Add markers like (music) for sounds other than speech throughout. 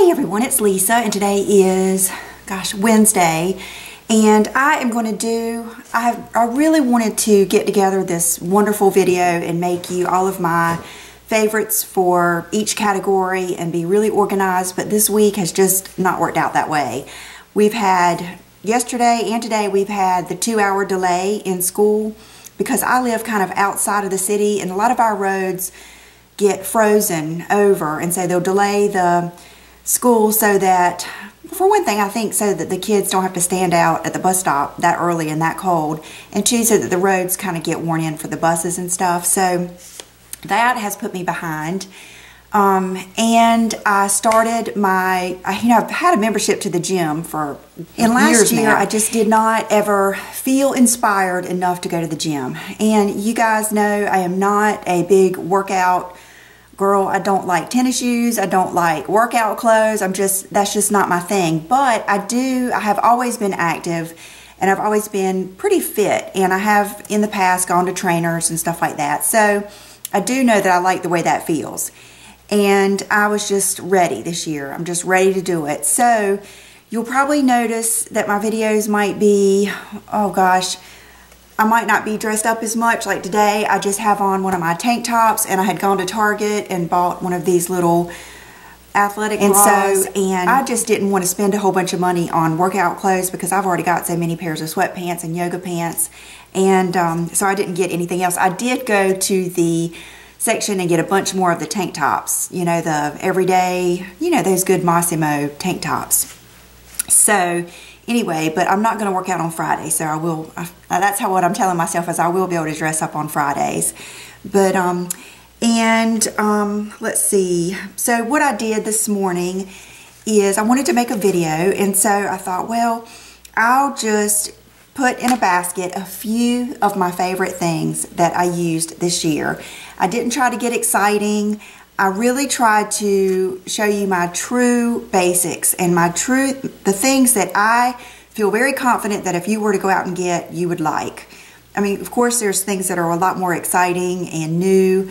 Hey everyone, it's Lisa and today is, gosh, Wednesday and I am going to do, I, I really wanted to get together this wonderful video and make you all of my favorites for each category and be really organized, but this week has just not worked out that way. We've had, yesterday and today, we've had the two hour delay in school because I live kind of outside of the city and a lot of our roads get frozen over and so they'll delay the school so that for one thing, I think so that the kids don't have to stand out at the bus stop that early and that cold, and two, so that the roads kind of get worn in for the buses and stuff. So that has put me behind. Um, and I started my, you know, I've had a membership to the gym for and last year. Now. I just did not ever feel inspired enough to go to the gym. And you guys know I am not a big workout girl, I don't like tennis shoes. I don't like workout clothes. I'm just, that's just not my thing. But I do, I have always been active and I've always been pretty fit. And I have in the past gone to trainers and stuff like that. So I do know that I like the way that feels. And I was just ready this year. I'm just ready to do it. So you'll probably notice that my videos might be, oh gosh, I might not be dressed up as much. Like today, I just have on one of my tank tops and I had gone to Target and bought one of these little athletic and bras. So, and I just didn't want to spend a whole bunch of money on workout clothes because I've already got so many pairs of sweatpants and yoga pants. And um, so I didn't get anything else. I did go to the section and get a bunch more of the tank tops. You know, the everyday, you know, those good Mossimo tank tops. So anyway, but I'm not going to work out on Friday, so I will, I, that's how what I'm telling myself is I will be able to dress up on Fridays. But, um, and um, let's see, so what I did this morning is I wanted to make a video, and so I thought, well, I'll just put in a basket a few of my favorite things that I used this year. I didn't try to get exciting. I really tried to show you my true basics and my true, the things that I feel very confident that if you were to go out and get, you would like. I mean, of course, there's things that are a lot more exciting and new,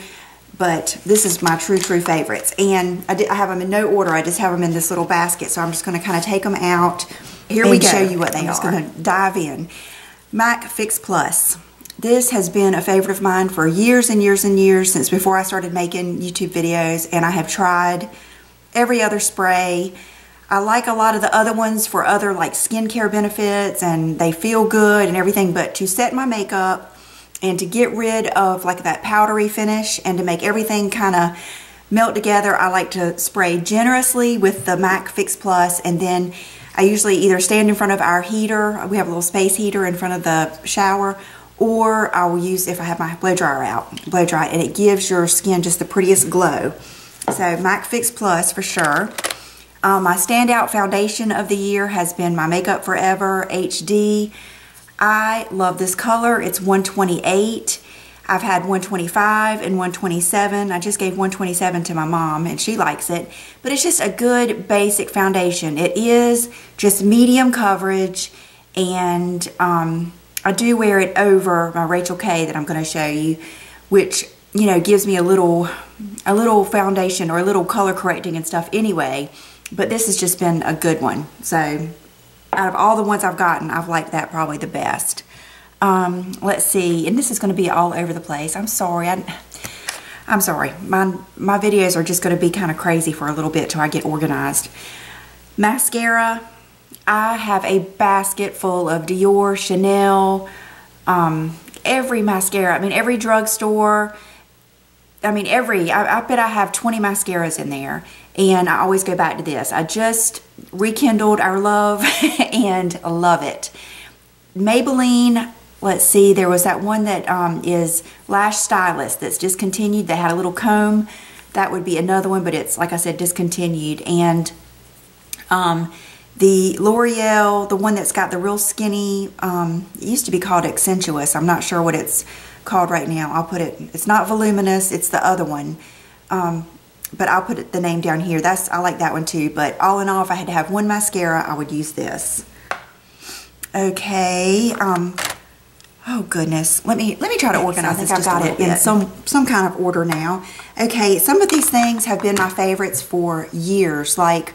but this is my true, true favorites. And I, did, I have them in no order. I just have them in this little basket. So I'm just going to kind of take them out Here we go. show you what they I'm are. I'm just going to dive in. Mac Fix Plus. This has been a favorite of mine for years and years and years since before I started making YouTube videos and I have tried every other spray. I like a lot of the other ones for other like skincare benefits and they feel good and everything but to set my makeup and to get rid of like that powdery finish and to make everything kind of melt together I like to spray generously with the MAC Fix Plus and then I usually either stand in front of our heater, we have a little space heater in front of the shower, or I will use if I have my blow dryer out, blow dry, and it gives your skin just the prettiest glow. So MAC Fix Plus for sure. Um, my standout foundation of the year has been my Makeup Forever HD. I love this color. It's 128. I've had 125 and 127. I just gave 127 to my mom and she likes it. But it's just a good basic foundation. It is just medium coverage and um, I do wear it over my Rachel K that I'm going to show you, which, you know, gives me a little, a little foundation or a little color correcting and stuff anyway. But this has just been a good one. So out of all the ones I've gotten, I've liked that probably the best. Um, let's see, and this is going to be all over the place. I'm sorry. I, I'm sorry. My, my videos are just going to be kind of crazy for a little bit till I get organized. Mascara, I have a basket full of Dior, Chanel, um, every mascara. I mean, every drugstore. I mean, every, I, I, bet I have 20 mascaras in there. And I always go back to this. I just rekindled our love (laughs) and love it. Maybelline, let's see, there was that one that um, is Lash Stylist that's discontinued that had a little comb. That would be another one, but it's, like I said, discontinued. And um, the L'Oreal, the one that's got the real skinny, um, it used to be called Accentuous. I'm not sure what it's called right now. I'll put it, it's not voluminous, it's the other one. Um, but I'll put it, the name down here. That's I like that one too. But all in all, if I had to have one mascara, I would use this. Okay. Um, oh goodness. Let me let me try to organize I think I've got it in some some kind of order now. Okay. Some of these things have been my favorites for years. Like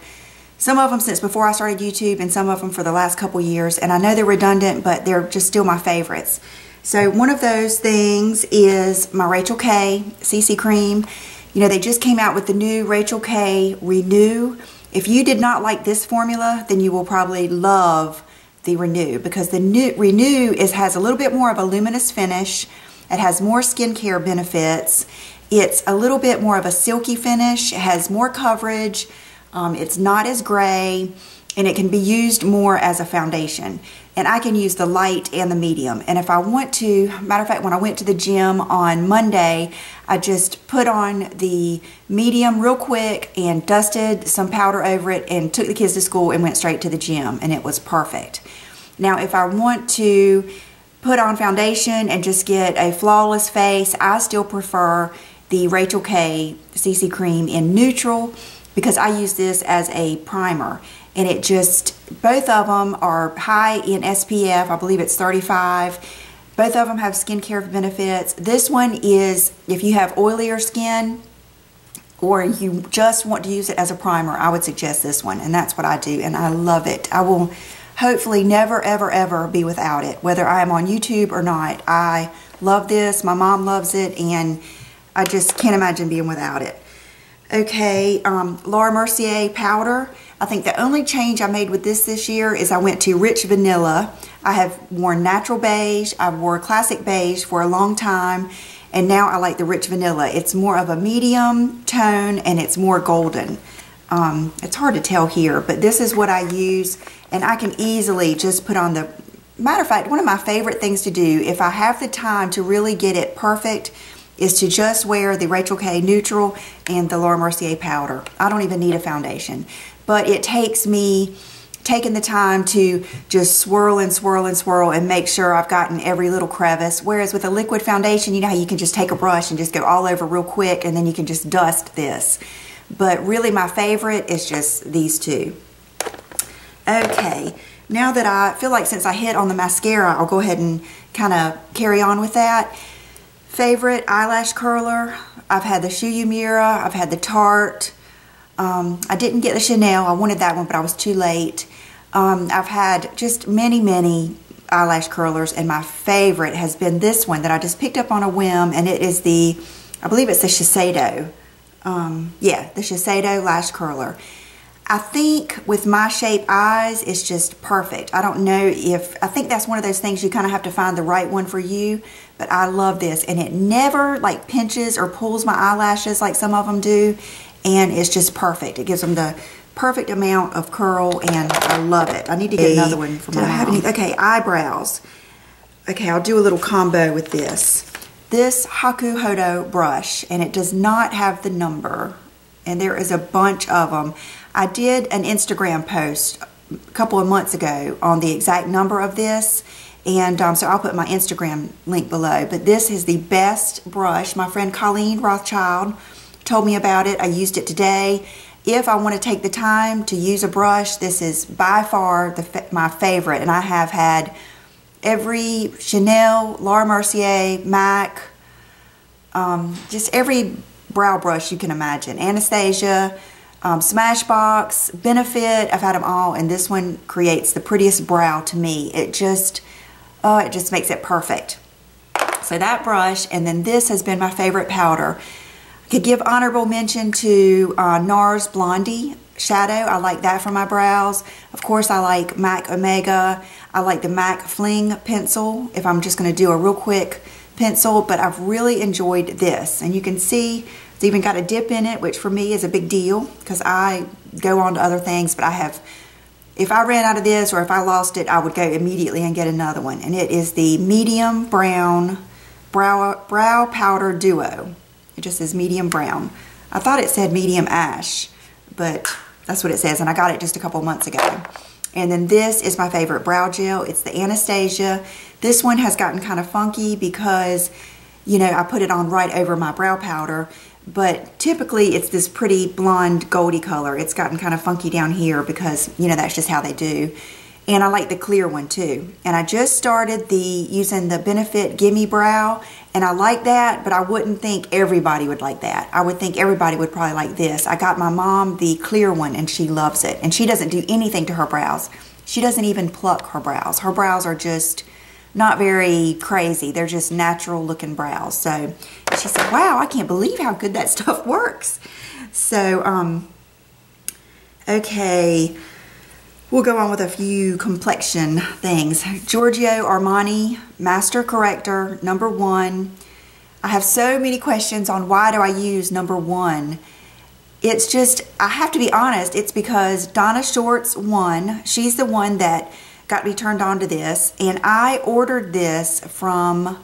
some of them since before I started YouTube and some of them for the last couple years. And I know they're redundant, but they're just still my favorites. So one of those things is my Rachel K CC Cream. You know, they just came out with the new Rachel K Renew. If you did not like this formula, then you will probably love the Renew because the new Renew is has a little bit more of a luminous finish. It has more skincare benefits. It's a little bit more of a silky finish. It has more coverage. Um, it's not as gray and it can be used more as a foundation. And I can use the light and the medium. And if I want to, matter of fact, when I went to the gym on Monday, I just put on the medium real quick and dusted some powder over it and took the kids to school and went straight to the gym and it was perfect. Now, if I want to put on foundation and just get a flawless face, I still prefer the Rachel K CC Cream in neutral because I use this as a primer and it just, both of them are high in SPF, I believe it's 35. Both of them have skincare benefits. This one is, if you have oilier skin, or you just want to use it as a primer, I would suggest this one, and that's what I do, and I love it. I will hopefully never, ever, ever be without it, whether I am on YouTube or not. I love this. My mom loves it, and I just can't imagine being without it. Okay, um, Laura Mercier powder. I think the only change I made with this this year is I went to rich vanilla. I have worn natural beige. I've worn classic beige for a long time. And now I like the rich vanilla. It's more of a medium tone and it's more golden. Um, it's hard to tell here, but this is what I use. And I can easily just put on the, matter of fact, one of my favorite things to do, if I have the time to really get it perfect, is to just wear the Rachel K Neutral and the Laura Mercier powder. I don't even need a foundation. But it takes me taking the time to just swirl and swirl and swirl and make sure I've gotten every little crevice. Whereas with a liquid foundation, you know how you can just take a brush and just go all over real quick and then you can just dust this. But really my favorite is just these two. Okay, now that I feel like since I hit on the mascara, I'll go ahead and kind of carry on with that favorite eyelash curler. I've had the Shu Uemura, I've had the Tarte. Um, I didn't get the Chanel, I wanted that one, but I was too late. Um, I've had just many, many eyelash curlers, and my favorite has been this one that I just picked up on a whim, and it is the, I believe it's the Shiseido. Um, yeah, the Shiseido Lash Curler. I think with my shape eyes, it's just perfect. I don't know if, I think that's one of those things you kind of have to find the right one for you, but I love this. And it never like pinches or pulls my eyelashes like some of them do. And it's just perfect. It gives them the perfect amount of curl and I love it. I need to get another one for my mom. Okay, eyebrows. Okay, I'll do a little combo with this. This Hakuhodo brush, and it does not have the number. And there is a bunch of them. I did an Instagram post a couple of months ago on the exact number of this. And um, so I'll put my Instagram link below. But this is the best brush. My friend Colleen Rothschild told me about it. I used it today. If I want to take the time to use a brush, this is by far the, my favorite. And I have had every Chanel, Laura Mercier, MAC, um, just every brow brush you can imagine. Anastasia, um, Smashbox, Benefit, I've had them all, and this one creates the prettiest brow to me. It just, oh, it just makes it perfect. So that brush, and then this has been my favorite powder. I could give honorable mention to uh, NARS Blondie Shadow. I like that for my brows. Of course, I like MAC Omega. I like the MAC Fling pencil if I'm just going to do a real quick pencil, but I've really enjoyed this. And you can see it's even got a dip in it, which for me is a big deal because I go on to other things, but I have, if I ran out of this or if I lost it, I would go immediately and get another one. And it is the medium brown brow, brow powder duo. It just says medium brown. I thought it said medium ash, but that's what it says. And I got it just a couple months ago. And then this is my favorite brow gel. It's the Anastasia. This one has gotten kind of funky because, you know, I put it on right over my brow powder but typically it's this pretty blonde goldy color. It's gotten kind of funky down here because, you know, that's just how they do. and I like the clear one too. And I just started the using the Benefit Gimme Brow and I like that, but I wouldn't think everybody would like that. I would think everybody would probably like this. I got my mom the clear one and she loves it. And she doesn't do anything to her brows. She doesn't even pluck her brows. Her brows are just not very crazy. They're just natural looking brows. So she said, wow, I can't believe how good that (laughs) stuff works. So, um, okay. We'll go on with a few complexion things. Giorgio Armani Master Corrector, number one. I have so many questions on why do I use number one. It's just, I have to be honest, it's because Donna Shorts won. She's the one that got me turned on to this. And I ordered this from, I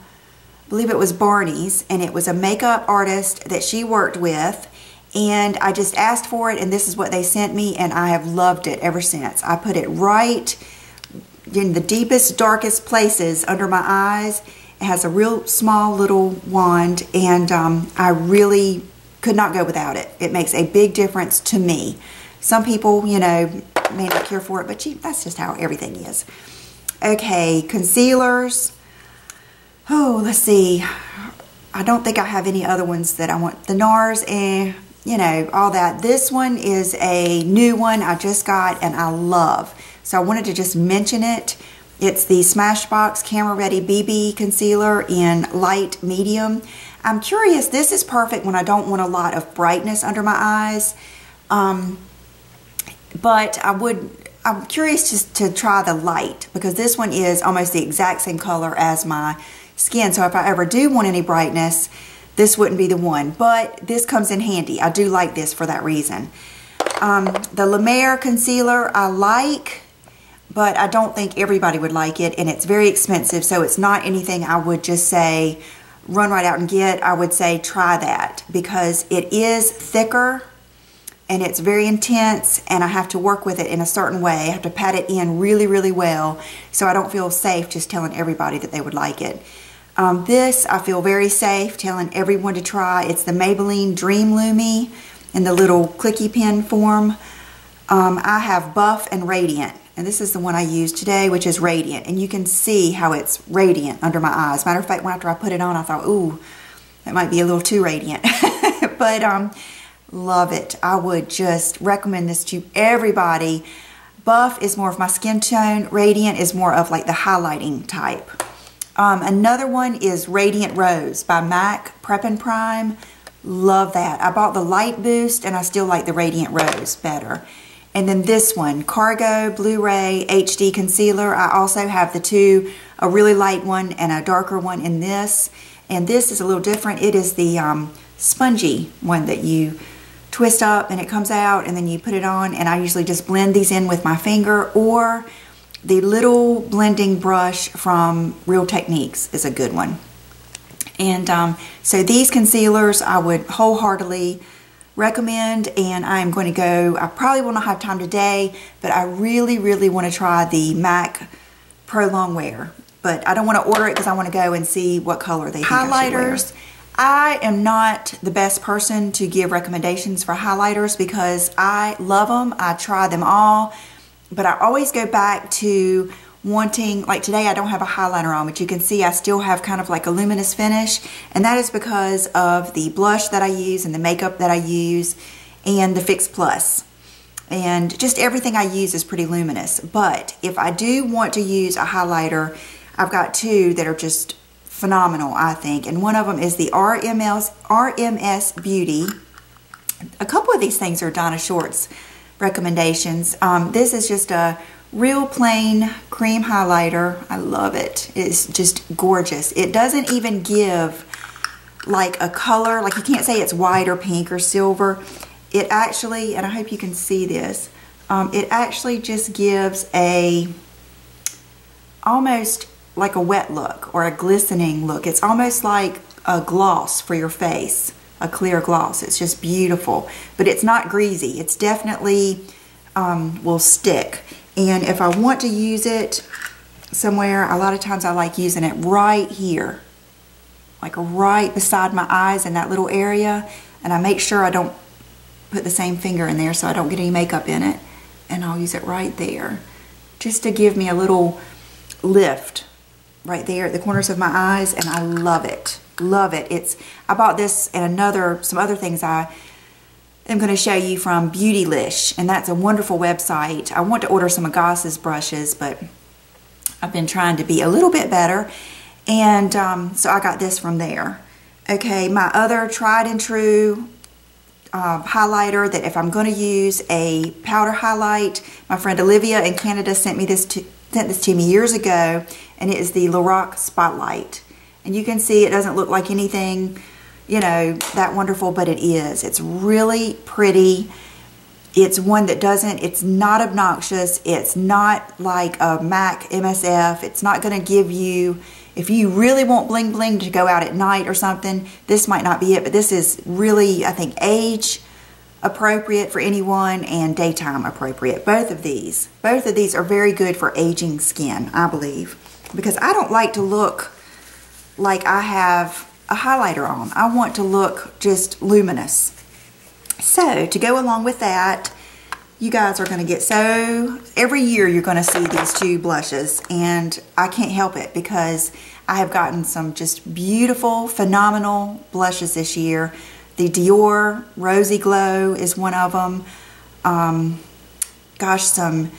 believe it was Barney's, and it was a makeup artist that she worked with and I just asked for it and this is what they sent me and I have loved it ever since. I put it right in the deepest, darkest places under my eyes. It has a real small little wand and um, I really could not go without it. It makes a big difference to me. Some people, you know, may not care for it, but that's just how everything is. Okay, concealers. Oh, let's see. I don't think I have any other ones that I want. The NARS, eh, you know, all that. This one is a new one I just got and I love. So I wanted to just mention it. It's the Smashbox Camera Ready BB Concealer in light medium. I'm curious, this is perfect when I don't want a lot of brightness under my eyes. Um, but I would, I'm curious just to try the light because this one is almost the exact same color as my skin. So if I ever do want any brightness, this wouldn't be the one, but this comes in handy. I do like this for that reason. Um, the La Mer concealer I like, but I don't think everybody would like it, and it's very expensive, so it's not anything I would just say run right out and get. I would say try that because it is thicker and it's very intense and I have to work with it in a certain way. I have to pat it in really, really well so I don't feel safe just telling everybody that they would like it. Um, this I feel very safe telling everyone to try. It's the Maybelline Dream Lumi in the little clicky pen form. Um, I have Buff and Radiant and this is the one I used today which is Radiant and you can see how it's radiant under my eyes. Matter of fact, after I put it on I thought, ooh, that might be a little too radiant. (laughs) but um, love it. I would just recommend this to everybody. Buff is more of my skin tone. Radiant is more of like the highlighting type. Um, another one is Radiant Rose by MAC Prep and Prime. Love that. I bought the Light Boost and I still like the Radiant Rose better. And then this one, Cargo Blu-ray HD Concealer. I also have the two, a really light one and a darker one in this. And this is a little different. It is the um, spongy one that you twist up and it comes out and then you put it on. And I usually just blend these in with my finger or the little blending brush from Real Techniques is a good one. And um, so these concealers I would wholeheartedly recommend and I'm going to go, I probably will not have time today, but I really, really want to try the MAC Pro Longwear. But I don't want to order it because I want to go and see what color they Highlighters. I, I am not the best person to give recommendations for highlighters because I love them. I try them all but I always go back to wanting, like today I don't have a highlighter on, but you can see I still have kind of like a luminous finish, and that is because of the blush that I use and the makeup that I use and the Fix Plus. And just everything I use is pretty luminous. But if I do want to use a highlighter, I've got two that are just phenomenal, I think. And one of them is the RMS, RMS Beauty. A couple of these things are Donna Shorts recommendations. Um, this is just a real plain cream highlighter. I love it. It's just gorgeous. It doesn't even give like a color, like you can't say it's white or pink or silver. It actually, and I hope you can see this, um, it actually just gives a almost like a wet look or a glistening look. It's almost like a gloss for your face a clear gloss. It's just beautiful, but it's not greasy. It's definitely um, will stick. And if I want to use it somewhere, a lot of times I like using it right here, like right beside my eyes in that little area. And I make sure I don't put the same finger in there so I don't get any makeup in it. And I'll use it right there. just to give me a little lift right there at the corners of my eyes and I love it. Love it. It's I bought this and another some other things I am going to show you from Beautylish and that's a wonderful website. I want to order some of Goss's brushes but I've been trying to be a little bit better and um, so I got this from there. Okay, my other tried and true uh, highlighter that if I'm going to use a powder highlight, my friend Olivia in Canada sent me this to, sent this to me years ago, and it is the Lorac Spotlight. And you can see it doesn't look like anything, you know, that wonderful, but it is. It's really pretty. It's one that doesn't, it's not obnoxious. It's not like a MAC MSF. It's not going to give you, if you really want bling bling to go out at night or something, this might not be it, but this is really, I think, age appropriate for anyone and daytime appropriate. Both of these. Both of these are very good for aging skin, I believe. Because I don't like to look like I have a highlighter on. I want to look just luminous. So, to go along with that, you guys are going to get so, every year you're going to see these two blushes. And I can't help it because I have gotten some just beautiful, phenomenal blushes this year the Dior Rosy Glow is one of them. Um, gosh, some,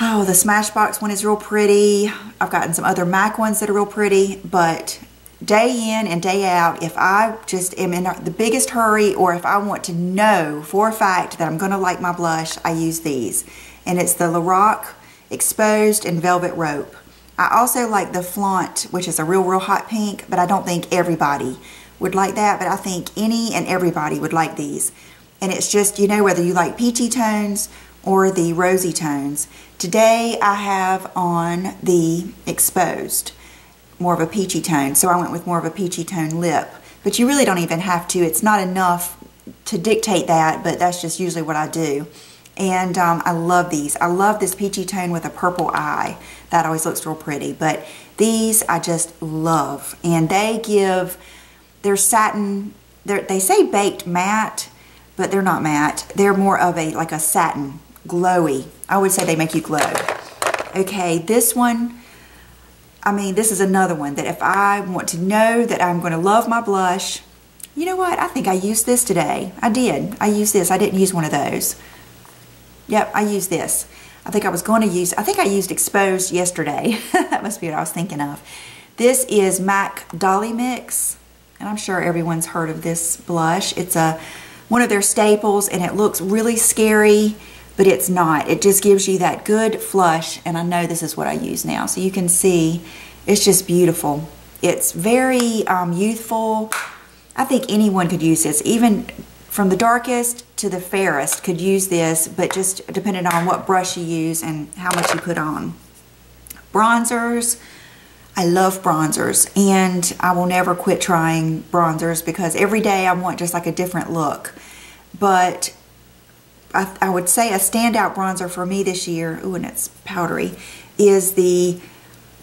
oh, the Smashbox one is real pretty. I've gotten some other MAC ones that are real pretty, but day in and day out, if I just am in the biggest hurry or if I want to know for a fact that I'm going to like my blush, I use these. And it's the Lorac Exposed and Velvet Rope. I also like the Flaunt, which is a real, real hot pink, but I don't think everybody would like that, but I think any and everybody would like these. And it's just, you know, whether you like peachy tones or the rosy tones. Today I have on the exposed, more of a peachy tone. So I went with more of a peachy tone lip. But you really don't even have to. It's not enough to dictate that, but that's just usually what I do. And um, I love these. I love this peachy tone with a purple eye. That always looks real pretty. But these I just love. And they give they're satin, they're, they say baked matte, but they're not matte. They're more of a, like a satin, glowy. I would say they make you glow. Okay, this one, I mean, this is another one that if I want to know that I'm going to love my blush, you know what? I think I used this today. I did. I used this. I didn't use one of those. Yep, I used this. I think I was going to use, I think I used Exposed yesterday. (laughs) that must be what I was thinking of. This is MAC Dolly Mix and I'm sure everyone's heard of this blush. It's a one of their staples and it looks really scary, but it's not. It just gives you that good flush and I know this is what I use now. So you can see it's just beautiful. It's very um, youthful. I think anyone could use this, even from the darkest to the fairest could use this, but just depending on what brush you use and how much you put on. Bronzers, I love bronzers and I will never quit trying bronzers because every day I want just like a different look. But I, I would say a standout bronzer for me this year, ooh, and it's powdery, is the,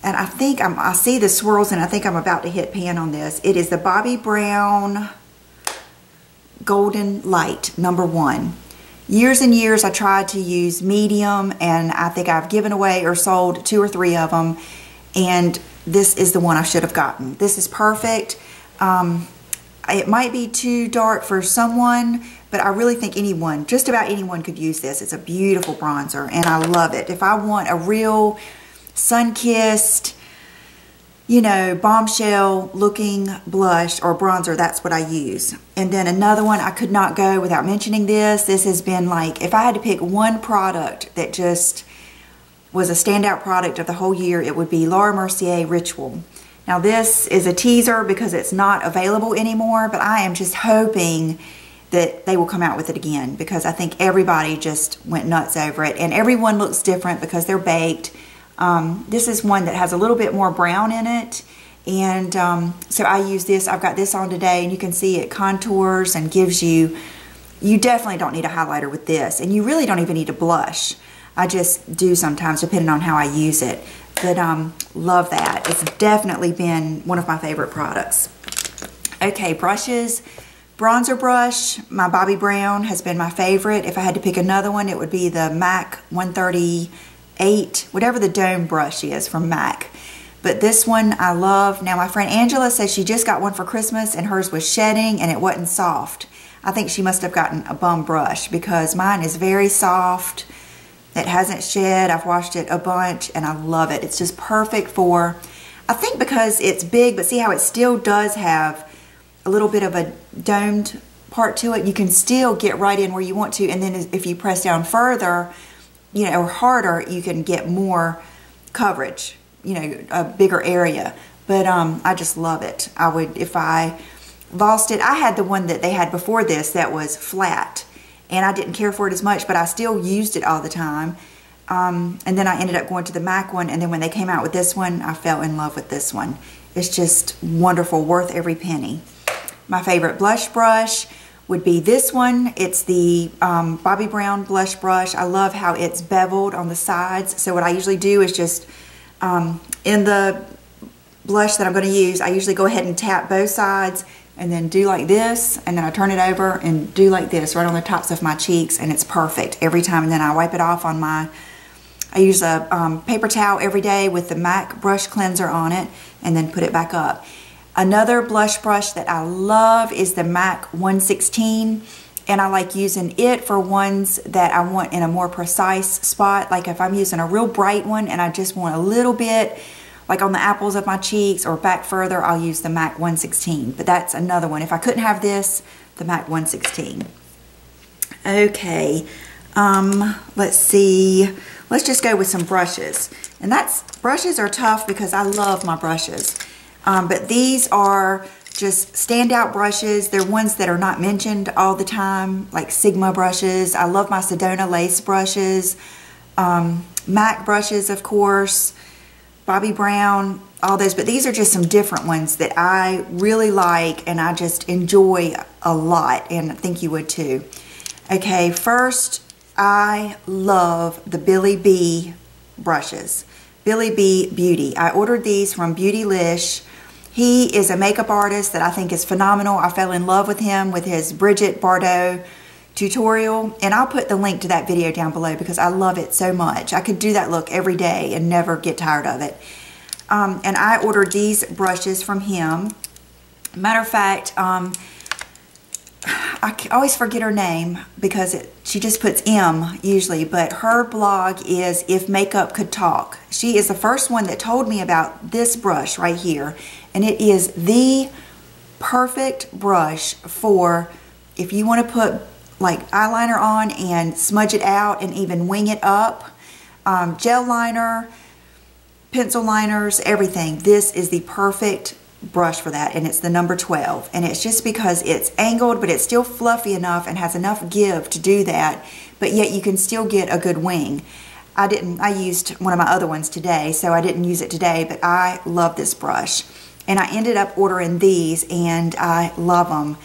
and I think I'm, I see the swirls and I think I'm about to hit pan on this. It is the Bobbi Brown Golden Light, number one. Years and years I tried to use medium and I think I've given away or sold two or three of them. And this is the one I should have gotten. This is perfect. Um, it might be too dark for someone, but I really think anyone, just about anyone could use this. It's a beautiful bronzer and I love it. If I want a real sun-kissed, you know, bombshell looking blush or bronzer, that's what I use. And then another one, I could not go without mentioning this. This has been like, if I had to pick one product that just was a standout product of the whole year, it would be Laura Mercier Ritual. Now this is a teaser because it's not available anymore, but I am just hoping that they will come out with it again because I think everybody just went nuts over it and everyone looks different because they're baked. Um, this is one that has a little bit more brown in it and um, so I use this. I've got this on today and you can see it contours and gives you, you definitely don't need a highlighter with this and you really don't even need a blush. I just do sometimes depending on how I use it. But um, love that. It's definitely been one of my favorite products. Okay, brushes. Bronzer brush, my Bobbi Brown has been my favorite. If I had to pick another one, it would be the MAC 130 8, whatever the dome brush is from MAC. But this one I love. Now my friend Angela says she just got one for Christmas and hers was shedding and it wasn't soft. I think she must have gotten a bum brush because mine is very soft. It hasn't shed. I've washed it a bunch and I love it. It's just perfect for, I think because it's big, but see how it still does have a little bit of a domed part to it. You can still get right in where you want to. And then if you press down further, you know, or harder, you can get more coverage, you know, a bigger area. But um, I just love it. I would, if I lost it, I had the one that they had before this that was flat. And I didn't care for it as much, but I still used it all the time. Um, and then I ended up going to the MAC one. And then when they came out with this one, I fell in love with this one. It's just wonderful, worth every penny. My favorite blush brush would be this one. It's the um, Bobbi Brown blush brush. I love how it's beveled on the sides. So what I usually do is just um, in the blush that I'm going to use, I usually go ahead and tap both sides and then do like this and then I turn it over and do like this right on the tops of my cheeks and it's perfect every time and then I wipe it off on my I use a um, paper towel every day with the MAC brush cleanser on it and then put it back up. Another blush brush that I love is the MAC 116 and I like using it for ones that I want in a more precise spot. Like if I'm using a real bright one and I just want a little bit like on the apples of my cheeks or back further, I'll use the MAC 116. But that's another one. If I couldn't have this, the MAC 116. Okay, um, let's see. Let's just go with some brushes. And that's, brushes are tough because I love my brushes. Um, but these are just standout brushes. They're ones that are not mentioned all the time, like Sigma brushes. I love my Sedona lace brushes. Um, MAC brushes, of course. Bobbi Brown, all those. But these are just some different ones that I really like and I just enjoy a lot. And I think you would too. Okay, first, I love the Billy B brushes. Billy B Beauty. I ordered these from Beautylish. He is a makeup artist that I think is phenomenal. I fell in love with him with his Bridget Bardot tutorial and I'll put the link to that video down below because I love it so much. I could do that look every day and never get tired of it. Um, and I ordered these brushes from him. Matter of fact, um, I always forget her name because it, she just puts M usually, but her blog is If Makeup Could Talk. She is the first one that told me about this brush right here, and it is the perfect brush for if you want to put like eyeliner on and smudge it out and even wing it up. Um, gel liner, pencil liners, everything. This is the perfect brush for that and it's the number 12 and it's just because it's angled but it's still fluffy enough and has enough give to do that but yet you can still get a good wing. I didn't, I used one of my other ones today so I didn't use it today but I love this brush and I ended up ordering these and I love them.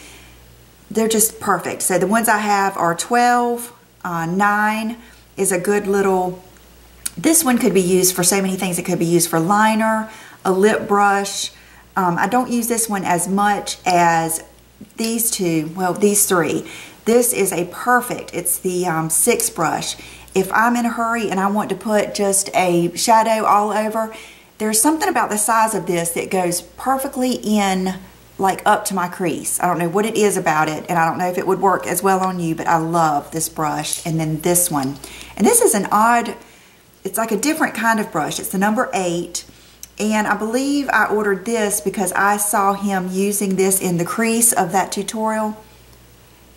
They're just perfect. So the ones I have are 12, uh, 9 is a good little, this one could be used for so many things. It could be used for liner, a lip brush, um, I don't use this one as much as these two, well, these three. This is a perfect, it's the um, six brush. If I'm in a hurry and I want to put just a shadow all over, there's something about the size of this that goes perfectly in like up to my crease. I don't know what it is about it and I don't know if it would work as well on you, but I love this brush and then this one. And this is an odd, it's like a different kind of brush. It's the number eight and I believe I ordered this because I saw him using this in the crease of that tutorial.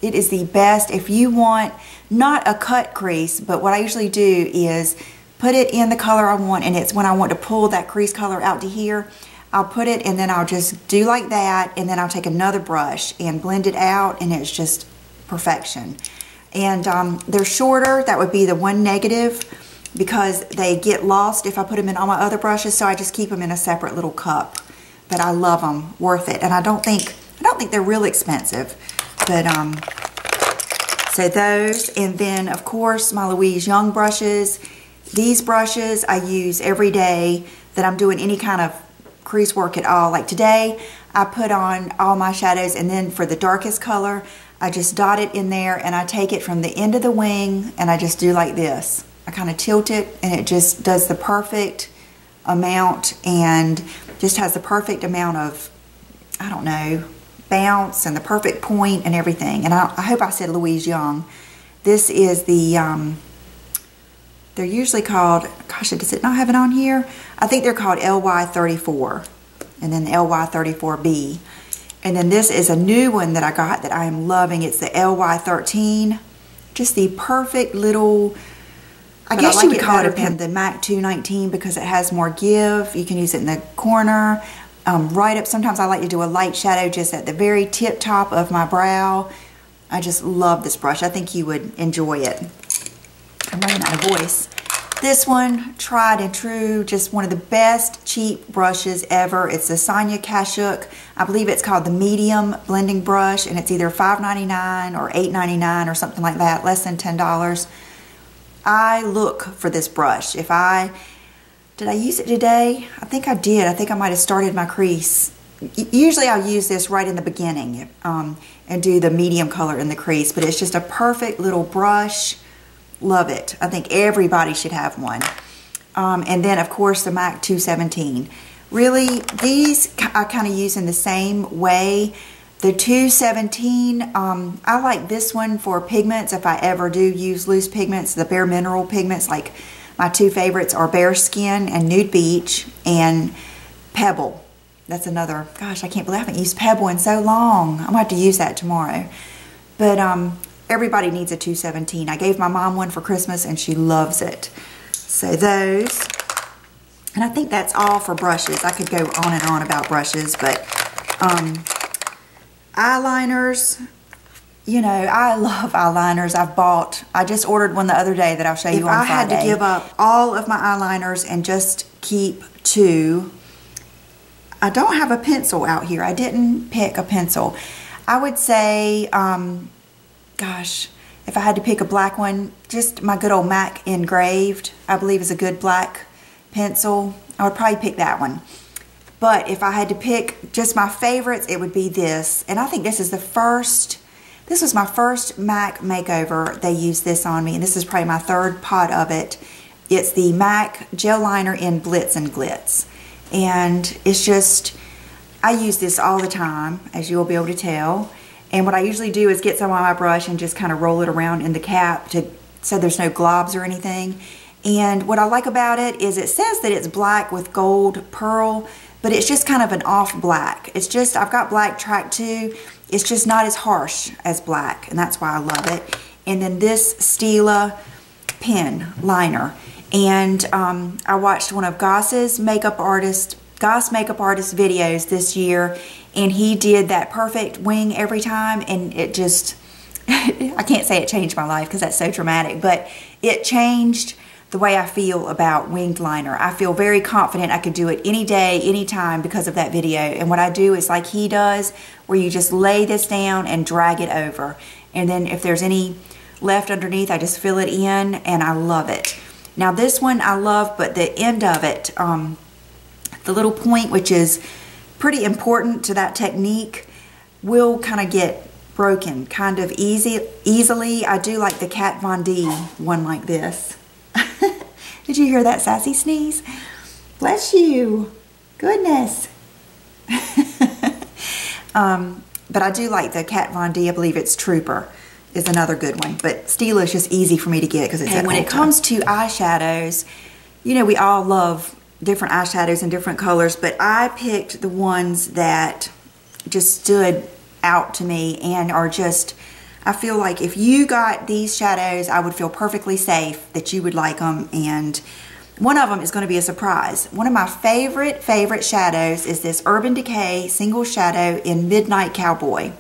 It is the best if you want not a cut crease, but what I usually do is put it in the color I want and it's when I want to pull that crease color out to here. I'll put it and then I'll just do like that and then I'll take another brush and blend it out and it's just perfection. And um, they're shorter, that would be the one negative because they get lost if I put them in all my other brushes, so I just keep them in a separate little cup. But I love them, worth it. And I don't think, I don't think they're real expensive. But, um, so those, and then of course my Louise Young brushes. These brushes I use every day that I'm doing any kind of crease work at all. Like today, I put on all my shadows and then for the darkest color, I just dot it in there and I take it from the end of the wing and I just do like this I kind of tilt it and it just does the perfect amount and just has the perfect amount of, I don't know, bounce and the perfect point and everything. And I, I hope I said Louise Young. This is the, um, they're usually called, gosh, does it not have it on here? I think they're called LY34 and then LY34B. And then this is a new one that I got that I am loving. It's the LY13. Just the perfect little, I guess I like you would call it a pen, the MAC 219 because it has more give. You can use it in the corner, um, right up. Sometimes I like to do a light shadow just at the very tip top of my brow. I just love this brush. I think you would enjoy it. I'm running out of voice. This one, tried and true, just one of the best cheap brushes ever. It's the Sonia Kashuk. I believe it's called the medium blending brush and it's either $5.99 or $8.99 or something like that, less than $10. I look for this brush. If I, did I use it today? I think I did. I think I might have started my crease. Usually I'll use this right in the beginning um, and do the medium color in the crease, but it's just a perfect little brush Love it. I think everybody should have one. Um, and then, of course, the MAC 217. Really, these I kind of use in the same way. The 217, um, I like this one for pigments if I ever do use loose pigments. The Bare Mineral pigments, like my two favorites are Bare Skin and Nude Beach and Pebble. That's another, gosh, I can't believe I haven't used Pebble in so long. I'm going to have to use that tomorrow. But um, everybody needs a 217. I gave my mom one for Christmas and she loves it. So those. And I think that's all for brushes. I could go on and on about brushes, but um, eyeliners, you know, I (laughs) love eyeliners. I've bought, I just ordered one the other day that I'll show you if on I Friday. I had to give up all of my eyeliners and just keep two, I don't have a pencil out here. I didn't pick a pencil. I would say um, gosh, if I had to pick a black one, just my good old MAC engraved, I believe is a good black pencil. I would probably pick that one. But if I had to pick just my favorites, it would be this. And I think this is the first, this was my first MAC makeover. They used this on me, and this is probably my third pot of it. It's the MAC Gel Liner in Blitz and Glitz. And it's just, I use this all the time, as you'll be able to tell. And what I usually do is get some on my brush and just kind of roll it around in the cap to so there's no globs or anything. And what I like about it is it says that it's black with gold pearl, but it's just kind of an off black. It's just, I've got Blacktrack too. It's just not as harsh as black, and that's why I love it. And then this Stila pen liner. And um, I watched one of Goss's makeup artist, Goss makeup artist videos this year, and he did that perfect wing every time and it just (laughs) I can't say it changed my life because that's so dramatic but it changed the way I feel about winged liner. I feel very confident I could do it any day, anytime because of that video. And what I do is like he does, where you just lay this down and drag it over. And then if there's any left underneath, I just fill it in and I love it. Now this one I love, but the end of it, um, the little point, which is pretty important to that technique will kind of get broken kind of easy easily. I do like the Kat Von D one like this. (laughs) Did you hear that sassy sneeze? Bless you. Goodness. (laughs) um, but I do like the Kat Von D. I believe it's Trooper is another good one. But Stila is just easy for me to get because it's And when it comes to eyeshadows, you know, we all love different eyeshadows in different colors, but I picked the ones that just stood out to me and are just, I feel like if you got these shadows, I would feel perfectly safe that you would like them and one of them is going to be a surprise. One of my favorite, favorite shadows is this Urban Decay Single Shadow in Midnight Cowboy.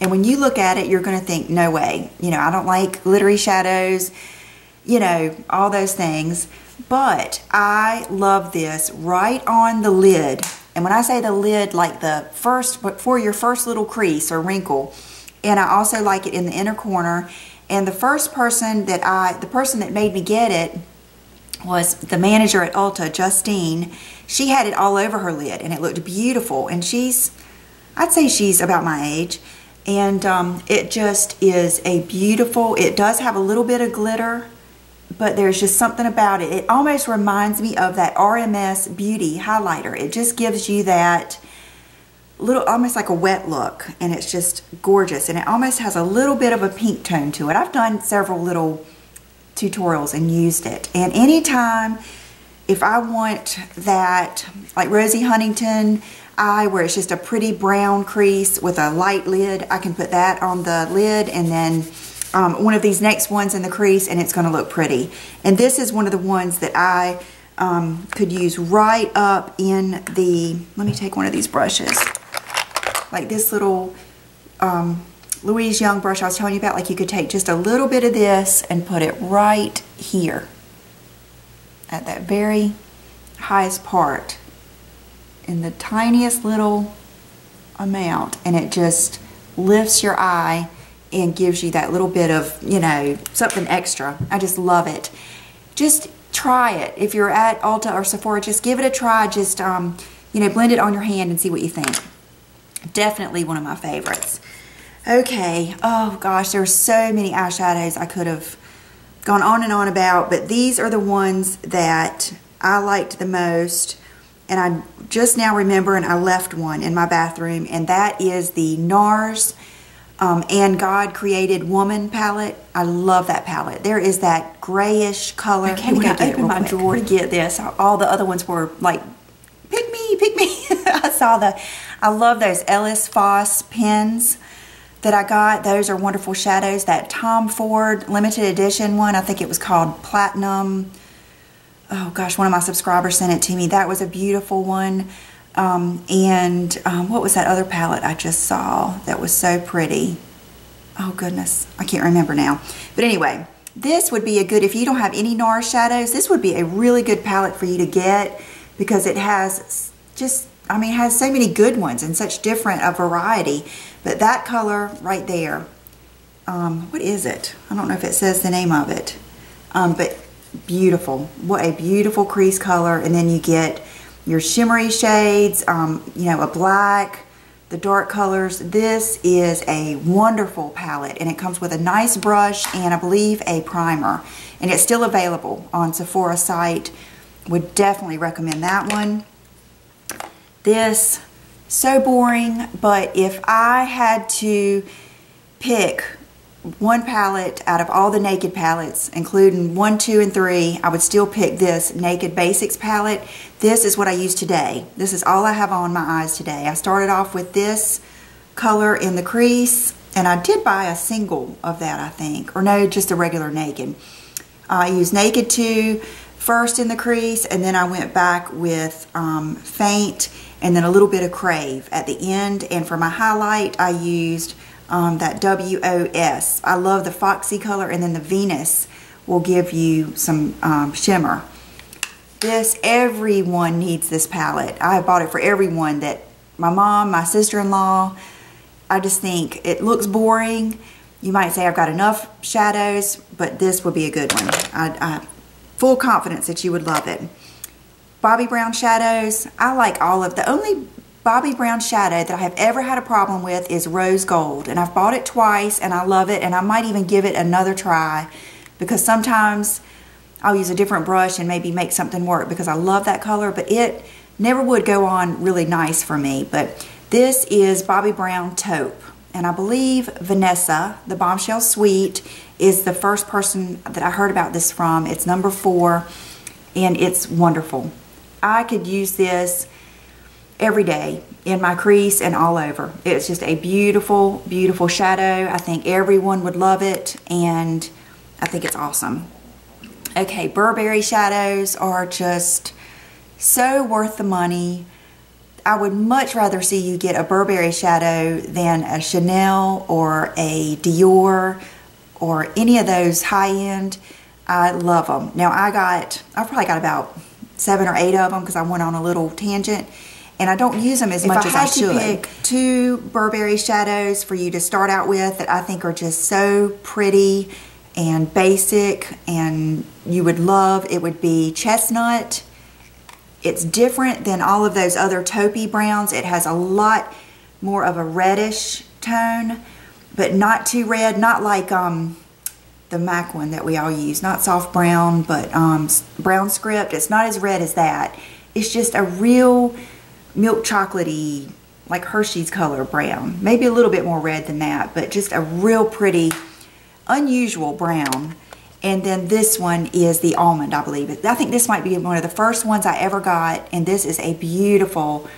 And when you look at it, you're going to think, no way. You know, I don't like glittery shadows, you know, all those things. But I love this right on the lid. And when I say the lid, like the first, for your first little crease or wrinkle. And I also like it in the inner corner. And the first person that I, the person that made me get it was the manager at Ulta, Justine. She had it all over her lid and it looked beautiful. And she's, I'd say she's about my age. And um, it just is a beautiful, it does have a little bit of glitter but there's just something about it. It almost reminds me of that RMS Beauty highlighter. It just gives you that little, almost like a wet look, and it's just gorgeous. And it almost has a little bit of a pink tone to it. I've done several little tutorials and used it. And anytime, if I want that, like Rosie Huntington eye, where it's just a pretty brown crease with a light lid, I can put that on the lid and then um, one of these next ones in the crease and it's going to look pretty. And this is one of the ones that I um, could use right up in the, let me take one of these brushes like this little um, Louise Young brush I was telling you about, like you could take just a little bit of this and put it right here at that very highest part in the tiniest little amount and it just lifts your eye and gives you that little bit of, you know, something extra. I just love it. Just try it. If you're at Ulta or Sephora, just give it a try. Just, um, you know, blend it on your hand and see what you think. Definitely one of my favorites. Okay, oh gosh, there's so many eyeshadows I could have gone on and on about, but these are the ones that I liked the most. And I just now remember, and I left one in my bathroom, and that is the NARS um, and God Created Woman palette. I love that palette. There is that grayish color. I can't even open my quick. drawer to get this. All the other ones were like, pick me, pick me. (laughs) I saw the I love those Ellis Faas pens that I got. Those are wonderful shadows. That Tom Ford limited edition one, I think it was called Platinum. Oh gosh, one of my subscribers sent it to me. That was a beautiful one. Um, and um, what was that other palette I just saw that was so pretty? Oh goodness, I can't remember now. But anyway, this would be a good, if you don't have any NARS shadows, this would be a really good palette for you to get because it has just I mean, has so many good ones and such different a variety. But that color right there, um, what is it? I don't know if it says the name of it. Um, but beautiful. What a beautiful crease color. And then you get your shimmery shades, um, you know, a black, the dark colors. This is a wonderful palette and it comes with a nice brush and I believe a primer. And it's still available on Sephora site. Would definitely recommend that one this so boring but if I had to pick one palette out of all the Naked palettes including one two and three I would still pick this Naked Basics palette this is what I use today. This is all I have on my eyes today. I started off with this color in the crease and I did buy a single of that I think. Or no just a regular Naked. I used Naked 2 first in the crease and then I went back with um, Faint and then a little bit of Crave. At the end. And for my highlight, I used um, that WOS. I love the Foxy color, and then the Venus will give you some um, shimmer. This, everyone needs this palette. I bought it for everyone that my mom, my sister-in-law, I just think it looks boring. You might say I've got enough shadows, but this would be a good one. I, I full confidence that you would love it. Bobbi Brown shadows, I like all of the only Bobbi Brown shadow that I have ever had a problem with is rose gold and I've bought it twice and I love it and I might even give it another try because sometimes I'll use a different brush and maybe make something work because I love that color but it never would go on really nice for me. But this is Bobbi Brown taupe and I believe Vanessa the Bombshell Suite is the first person that I heard about this from. It's number four and it's wonderful. I could use this every day in my crease and all over. It's just a beautiful, beautiful shadow. I think everyone would love it and I think it's awesome. Okay, Burberry shadows are just so worth the money. I would much rather see you get a Burberry shadow than a Chanel or a Dior or any of those high-end. I love them. Now I got, I probably got about seven or eight of them because I went on a little tangent and I don't use them as if much I as I should. If I had to pick two Burberry shadows for you to start out with that I think are just so pretty and basic and you would love, it would be Chestnut. It's different than all of those other taupey browns. It has a lot more of a reddish tone, but not too red, not like um, the MAC one that we all use. Not soft brown, but um, brown script. It's not as red as that. It's just a real milk chocolatey, like Hershey's color brown. Maybe a little bit more red than that, but just a real pretty, unusual brown. And then this one is the almond, I believe. I think this might be one of the first ones I ever got. And this is a beautiful,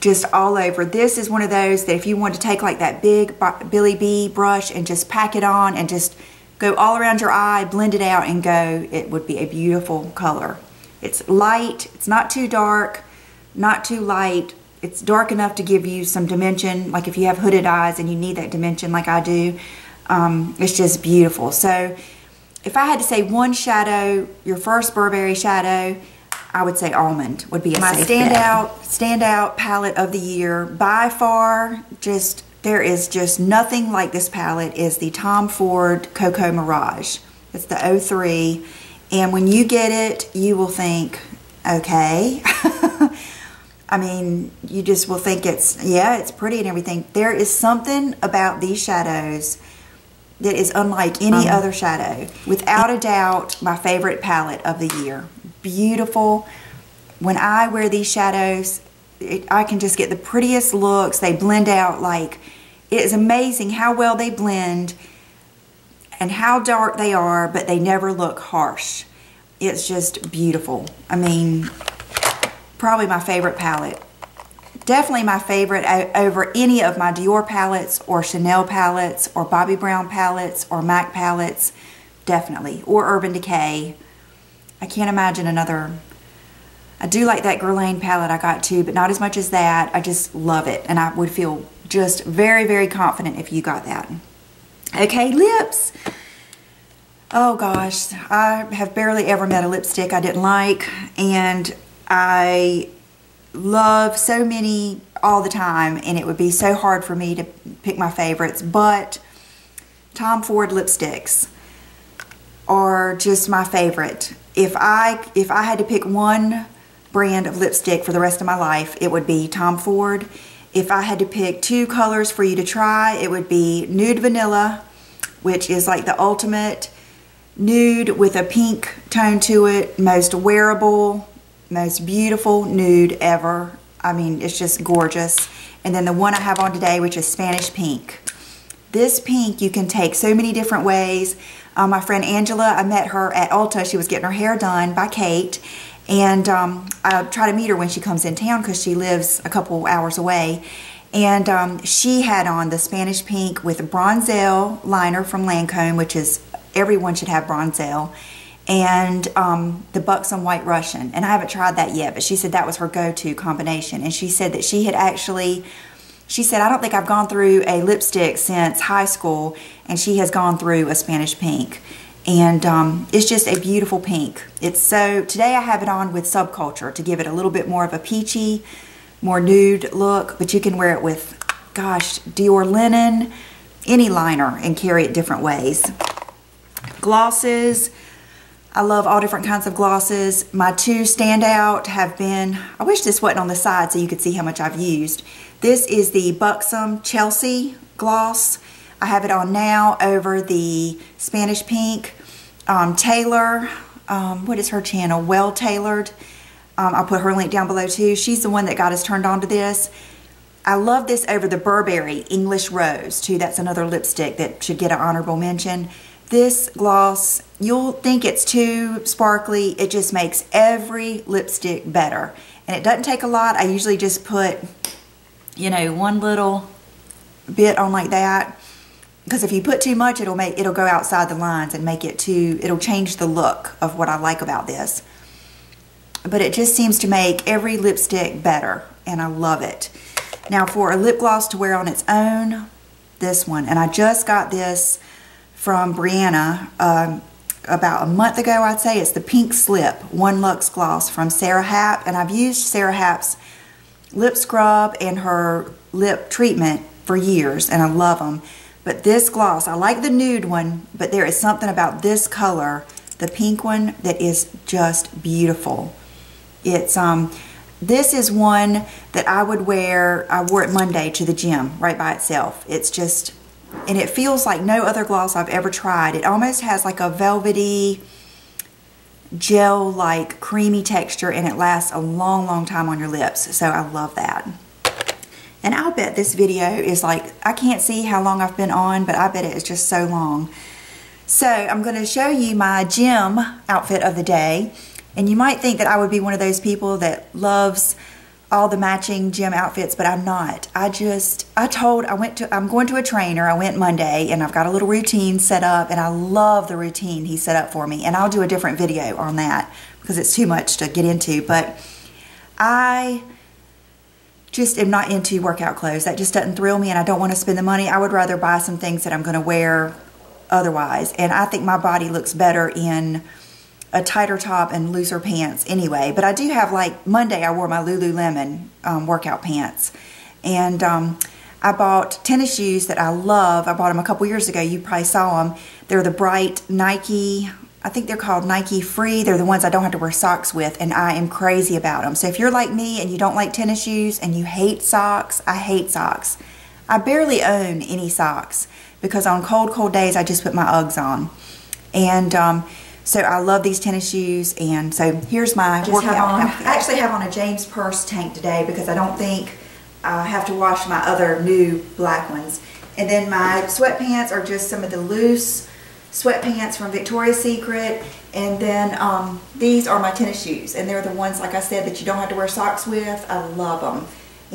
just all over. This is one of those that if you want to take like that big Billy B brush and just pack it on and just go all around your eye, blend it out and go, it would be a beautiful color. It's light, it's not too dark, not too light. It's dark enough to give you some dimension, like if you have hooded eyes and you need that dimension like I do. Um, it's just beautiful. So if I had to say one shadow, your first Burberry shadow, I would say almond would be a my standout standout palette of the year by far. Just there is just nothing like this palette. Is the Tom Ford Cocoa Mirage. It's the 03, and when you get it, you will think, okay. (laughs) I mean, you just will think it's yeah, it's pretty and everything. There is something about these shadows that is unlike any um, other shadow. Without a doubt, my favorite palette of the year. Beautiful. When I wear these shadows, it, I can just get the prettiest looks. They blend out like, it is amazing how well they blend and how dark they are, but they never look harsh. It's just beautiful. I mean, probably my favorite palette definitely my favorite over any of my Dior palettes or Chanel palettes or Bobbi Brown palettes or MAC palettes. Definitely. Or Urban Decay. I can't imagine another. I do like that Guerlain palette I got too, but not as much as that. I just love it. And I would feel just very, very confident if you got that. Okay, lips. Oh gosh, I have barely ever met a lipstick I didn't like. And I love so many all the time and it would be so hard for me to pick my favorites but Tom Ford lipsticks are just my favorite. If I if I had to pick one brand of lipstick for the rest of my life it would be Tom Ford. If I had to pick two colors for you to try it would be nude vanilla which is like the ultimate nude with a pink tone to it most wearable most beautiful nude ever. I mean, it's just gorgeous. And then the one I have on today, which is Spanish pink. This pink you can take so many different ways. Um, my friend Angela, I met her at Ulta. She was getting her hair done by Kate. And um, I try to meet her when she comes in town because she lives a couple hours away. And um, she had on the Spanish pink with Bronzelle liner from Lancome, which is everyone should have Bronzelle and um, the Buxom White Russian. And I haven't tried that yet, but she said that was her go-to combination. And she said that she had actually, she said, I don't think I've gone through a lipstick since high school, and she has gone through a Spanish pink. And um, it's just a beautiful pink. It's so, today I have it on with Subculture to give it a little bit more of a peachy, more nude look, but you can wear it with, gosh, Dior linen, any liner, and carry it different ways. Glosses, I love all different kinds of glosses. My two standout have been, I wish this wasn't on the side so you could see how much I've used. This is the Buxom Chelsea gloss. I have it on now over the Spanish Pink. Um, Tayler, um, what is her channel? Well Taylered. Um, I'll put her link down below too. She's the one that got us turned on to this. I love this over the Burberry English Rose too. That's another lipstick that should get an honorable mention. This gloss, you'll think it's too sparkly. It just makes every lipstick better. And it doesn't take a lot. I usually just put, you know, one little bit on like that. Because if you put too much, it'll make it'll go outside the lines and make it too, it'll change the look of what I like about this. But it just seems to make every lipstick better. And I love it. Now for a lip gloss to wear on its own, this one. And I just got this from Brianna um, about a month ago, I'd say. It's the Pink Slip One Luxe Gloss from Sara Happ. And I've used Sara Happ's lip scrub and her lip treatment for years, and I love them. But this gloss, I like the nude one, but there is something about this color, the pink one, that is just beautiful. It's, um, this is one that I would wear, I wore it Monday to the gym right by itself. It's just and it feels like no other gloss I've ever tried. It almost has like a velvety, gel-like creamy texture and it lasts a long, long time on your lips. So I love that. And I'll bet this video is like, I can't see how long I've been on, but I bet it is just so long. So I'm going to show you my gym outfit of the day. And you might think that I would be one of those people that loves all the matching gym outfits, but I'm not. I just, I told, I went to, I'm going to a trainer. I went Monday and I've got a little routine set up and I love the routine he set up for me. And I'll do a different video on that because it's too much to get into. But I just am not into workout clothes. That just doesn't thrill me and I don't want to spend the money. I would rather buy some things that I'm going to wear otherwise. And I think my body looks better in a tighter top and looser pants anyway. But I do have like Monday I wore my Lululemon um, workout pants. And um, I bought tennis shoes that I love. I bought them a couple years ago. You probably saw them. They're the bright Nike, I think they're called Nike Free. They're the ones I don't have to wear socks with and I am crazy about them. So if you're like me and you don't like tennis shoes and you hate socks, I hate socks. I barely own any socks because on cold, cold days I just put my Uggs on. And um, so I love these tennis shoes, and so here's my Just workout outfit. I actually have on a James Perse tank today because I don't think I have to wash my other new black ones. And then my sweatpants are just some of the loose sweatpants from Victoria's Secret. And then um, these are my tennis shoes, and they're the ones, like I said, that you don't have to wear socks with. I love them.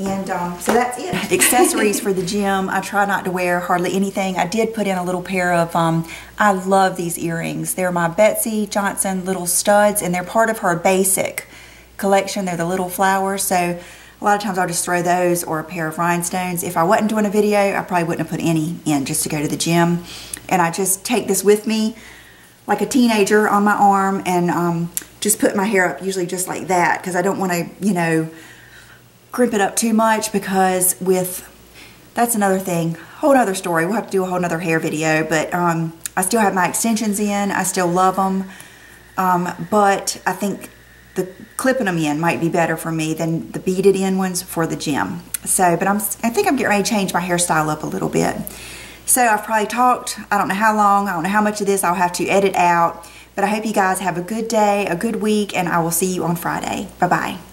And um, so that's it. (laughs) Accessories for the gym. I try not to wear hardly anything. I did put in a little pair of, um, I love these earrings. They're my Betsey Johnson little studs and they're part of her basic collection. They're the little flowers. So a lot of times I'll just throw those or a pair of rhinestones. If I wasn't doing a video, I probably wouldn't have put any in just to go to the gym. And I just take this with me like a teenager on my arm and um, just put my hair up usually just like that because I don't want to, you know, crimp it up too much because with, that's another thing, whole other story. We'll have to do a whole other hair video, but um, I still have my extensions in. I still love them. Um, but I think the clipping them in might be better for me than the beaded in ones for the gym. So, but I'm, I think I'm getting ready to change my hairstyle up a little bit. So I've probably talked, I don't know how long, I don't know how much of this I'll have to edit out, but I hope you guys have a good day, a good week, and I will see you on Friday. Bye-bye.